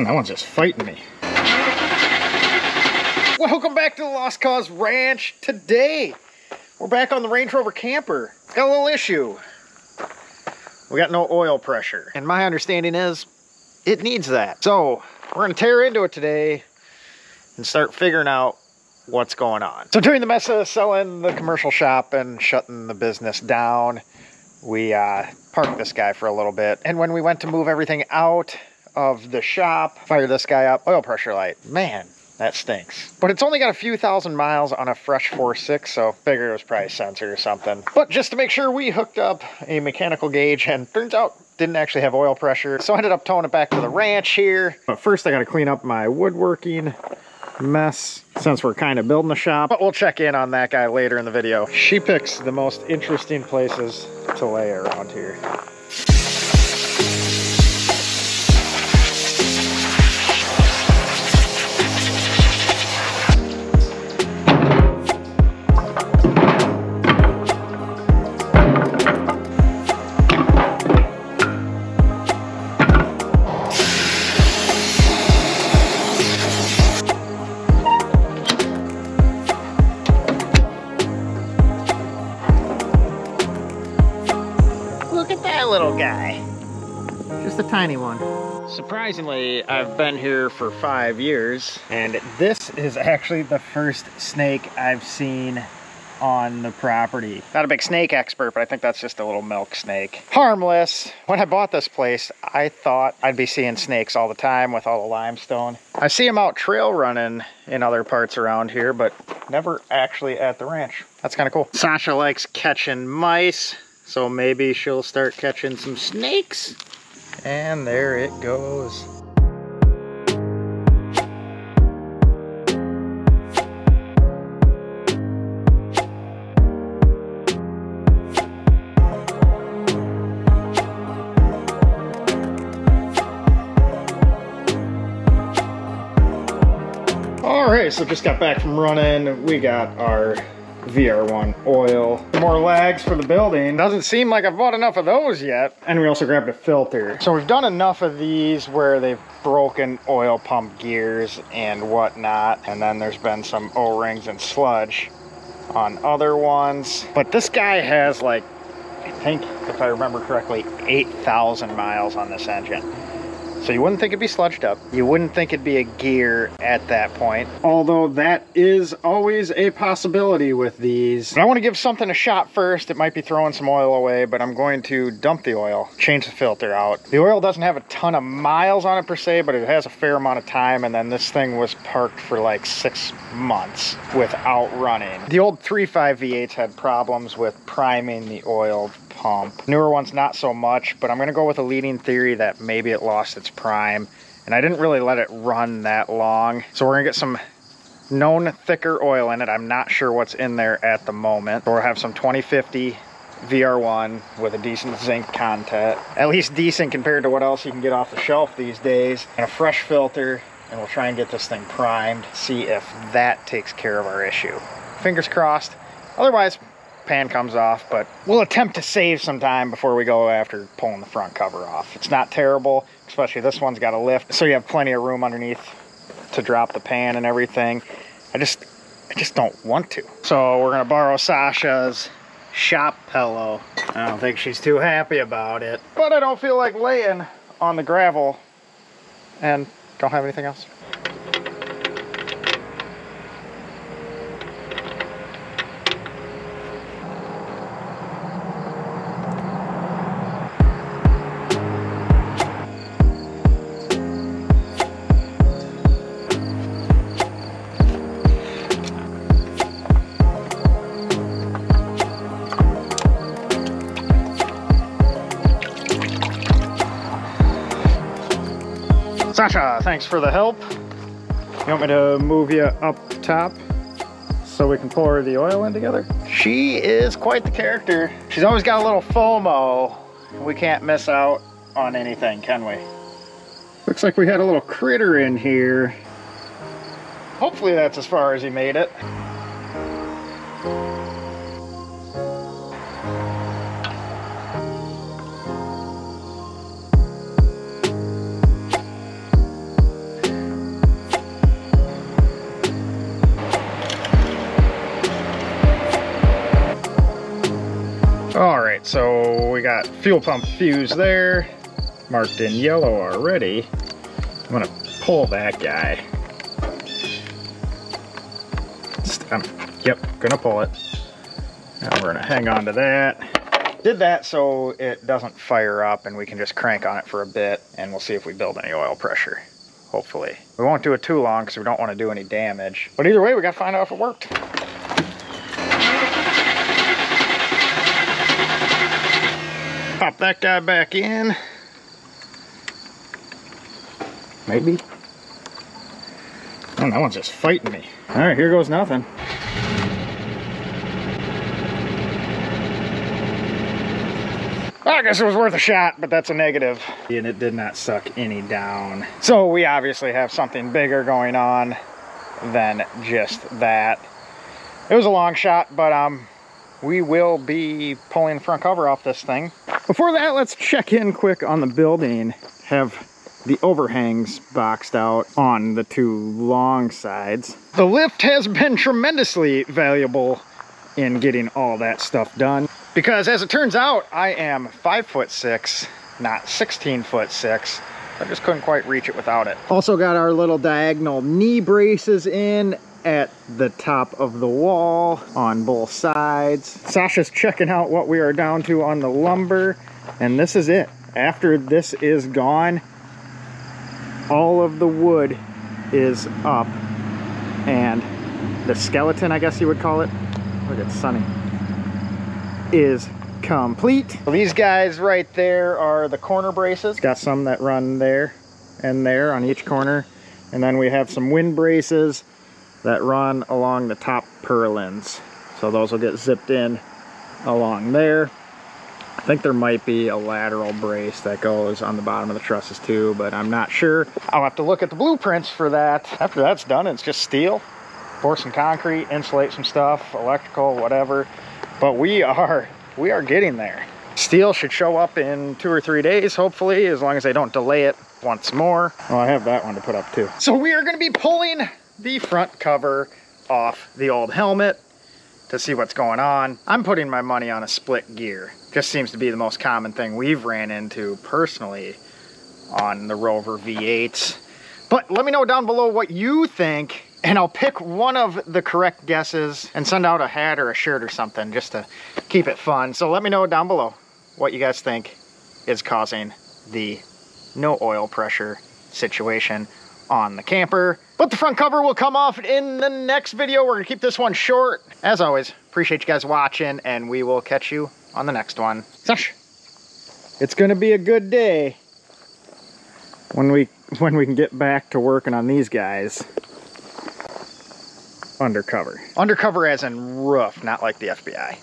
Man, that one's just fighting me. Welcome back to the Lost Cause Ranch. Today, we're back on the Range Rover camper. Got a little issue. We got no oil pressure. And my understanding is it needs that. So we're gonna tear into it today and start figuring out what's going on. So during the mess of selling the commercial shop and shutting the business down, we uh, parked this guy for a little bit. And when we went to move everything out of the shop, fire this guy up, oil pressure light. Man, that stinks. But it's only got a few thousand miles on a fresh 4.6, so figured it was probably sensor or something. But just to make sure, we hooked up a mechanical gauge and turns out didn't actually have oil pressure. So I ended up towing it back to the ranch here. But first I gotta clean up my woodworking mess since we're kind of building the shop. But we'll check in on that guy later in the video. She picks the most interesting places to lay around here. Guy. Just a tiny one. Surprisingly, I've been here for five years, and this is actually the first snake I've seen on the property. Not a big snake expert, but I think that's just a little milk snake. Harmless. When I bought this place, I thought I'd be seeing snakes all the time with all the limestone. I see them out trail running in other parts around here, but never actually at the ranch. That's kind of cool. Sasha likes catching mice. So maybe she'll start catching some snakes. And there it goes. All right, so just got back from running. We got our VR1 oil. More lags for the building. Doesn't seem like I've bought enough of those yet. And we also grabbed a filter. So we've done enough of these where they've broken oil pump gears and whatnot. And then there's been some O-rings and sludge on other ones. But this guy has like, I think if I remember correctly, 8,000 miles on this engine. So you wouldn't think it'd be sludged up. You wouldn't think it'd be a gear at that point. Although that is always a possibility with these. But I want to give something a shot first. It might be throwing some oil away, but I'm going to dump the oil, change the filter out. The oil doesn't have a ton of miles on it per se, but it has a fair amount of time. And then this thing was parked for like six months without running. The old 3.5 V8s had problems with priming the oil pump. Newer ones not so much, but I'm gonna go with a leading theory that maybe it lost its prime. And I didn't really let it run that long. So we're gonna get some known thicker oil in it. I'm not sure what's in there at the moment. We'll have some 2050 VR1 with a decent zinc content. At least decent compared to what else you can get off the shelf these days. And a fresh filter, and we'll try and get this thing primed, see if that takes care of our issue. Fingers crossed. Otherwise, pan comes off, but we'll attempt to save some time before we go after pulling the front cover off. It's not terrible, especially this one's got a lift, so you have plenty of room underneath to drop the pan and everything. I just, I just don't want to. So we're gonna borrow Sasha's shop pillow. I don't think she's too happy about it, but I don't feel like laying on the gravel and don't have anything else. Sasha, thanks for the help. You want me to move you up top so we can pour the oil in together? She is quite the character. She's always got a little FOMO. We can't miss out on anything, can we? Looks like we had a little critter in here. Hopefully that's as far as he made it. Got fuel pump fuse there, marked in yellow already. I'm gonna pull that guy. I'm, um, yep, gonna pull it. And we're gonna hang on to that. Did that so it doesn't fire up and we can just crank on it for a bit and we'll see if we build any oil pressure, hopefully. We won't do it too long because we don't want to do any damage. But either way, we gotta find out if it worked. Pop that guy back in. Maybe. Oh, that one's just fighting me. All right, here goes nothing. I guess it was worth a shot, but that's a negative. And it did not suck any down. So we obviously have something bigger going on than just that. It was a long shot, but um, we will be pulling the front cover off this thing. Before that, let's check in quick on the building. Have the overhangs boxed out on the two long sides. The lift has been tremendously valuable in getting all that stuff done because as it turns out, I am five foot six, not 16 foot six. I just couldn't quite reach it without it. Also got our little diagonal knee braces in at the top of the wall on both sides. Sasha's checking out what we are down to on the lumber and this is it. After this is gone, all of the wood is up and the skeleton, I guess you would call it. Look at Sunny. Is complete. These guys right there are the corner braces. Got some that run there and there on each corner. And then we have some wind braces that run along the top purlins. So those will get zipped in along there. I think there might be a lateral brace that goes on the bottom of the trusses too, but I'm not sure. I'll have to look at the blueprints for that. After that's done, it's just steel. Pour some concrete, insulate some stuff, electrical, whatever. But we are, we are getting there. Steel should show up in two or three days, hopefully, as long as they don't delay it once more. Oh, I have that one to put up too. So we are gonna be pulling the front cover off the old helmet to see what's going on. I'm putting my money on a split gear. Just seems to be the most common thing we've ran into personally on the Rover V8s. But let me know down below what you think and I'll pick one of the correct guesses and send out a hat or a shirt or something just to keep it fun. So let me know down below what you guys think is causing the no oil pressure situation on the camper. But the front cover will come off in the next video. We're gonna keep this one short. As always, appreciate you guys watching and we will catch you on the next one. Sush. It's gonna be a good day when we when we can get back to working on these guys undercover. Undercover as in roof, not like the FBI.